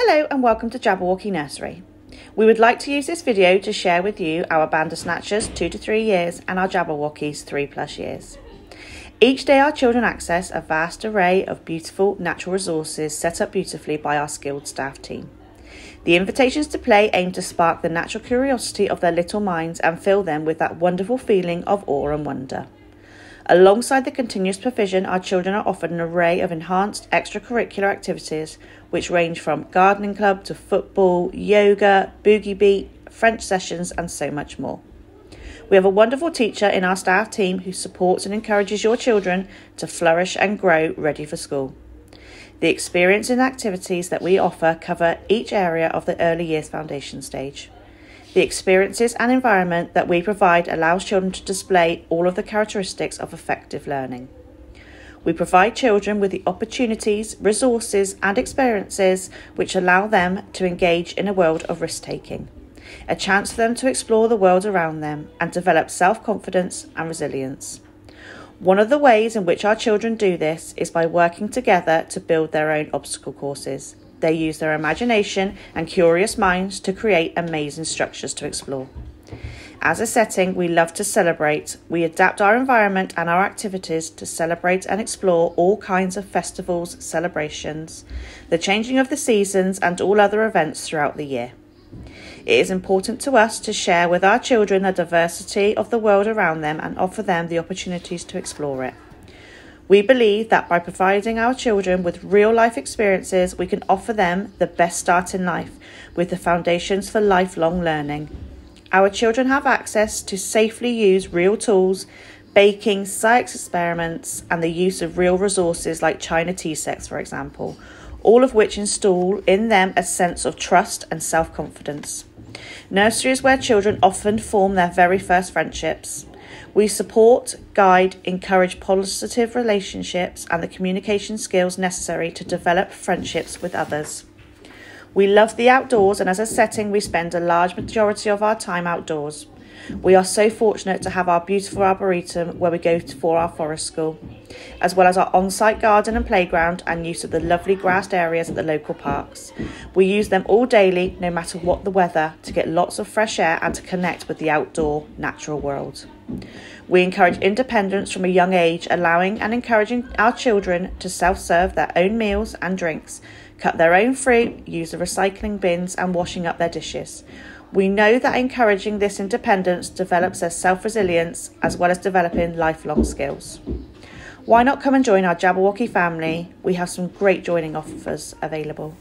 Hello and welcome to Jabberwocky Nursery. We would like to use this video to share with you our Bandersnatchers 2 to 3 years and our Jabberwockies 3 plus years. Each day our children access a vast array of beautiful natural resources set up beautifully by our skilled staff team. The invitations to play aim to spark the natural curiosity of their little minds and fill them with that wonderful feeling of awe and wonder. Alongside the continuous provision, our children are offered an array of enhanced extracurricular activities which range from gardening club to football, yoga, boogie beat, French sessions, and so much more. We have a wonderful teacher in our staff team who supports and encourages your children to flourish and grow ready for school. The experience and activities that we offer cover each area of the early years foundation stage. The experiences and environment that we provide allows children to display all of the characteristics of effective learning. We provide children with the opportunities, resources, and experiences which allow them to engage in a world of risk taking, a chance for them to explore the world around them and develop self confidence and resilience. One of the ways in which our children do this is by working together to build their own obstacle courses. They use their imagination and curious minds to create amazing structures to explore. As a setting, we love to celebrate. We adapt our environment and our activities to celebrate and explore all kinds of festivals, celebrations, the changing of the seasons, and all other events throughout the year. It is important to us to share with our children the diversity of the world around them and offer them the opportunities to explore it. We believe that by providing our children with real life experiences, we can offer them the best start in life with the foundations for lifelong learning. Our children have access to safely use real tools, baking, science experiments, and the use of real resources like China tea sets, for example, all of which install in them a sense of trust and self confidence. Nursery is where children often form their very first friendships. We support, guide, encourage positive relationships and the communication skills necessary to develop friendships with others. We love the outdoors, and as a setting, we spend a large majority of our time outdoors. We are so fortunate to have our beautiful arboretum where we go for our forest school, as well as our on site garden and playground and use of the lovely grassed areas at the local parks. We use them all daily, no matter what the weather, to get lots of fresh air and to connect with the outdoor natural world. We encourage independence from a young age, allowing and encouraging our children to self serve their own meals and drinks, cut their own fruit, use the recycling bins, and washing up their dishes. We know that encouraging this independence develops their self resilience as well as developing lifelong skills. Why not come and join our Jabberwocky family? We have some great joining offers available.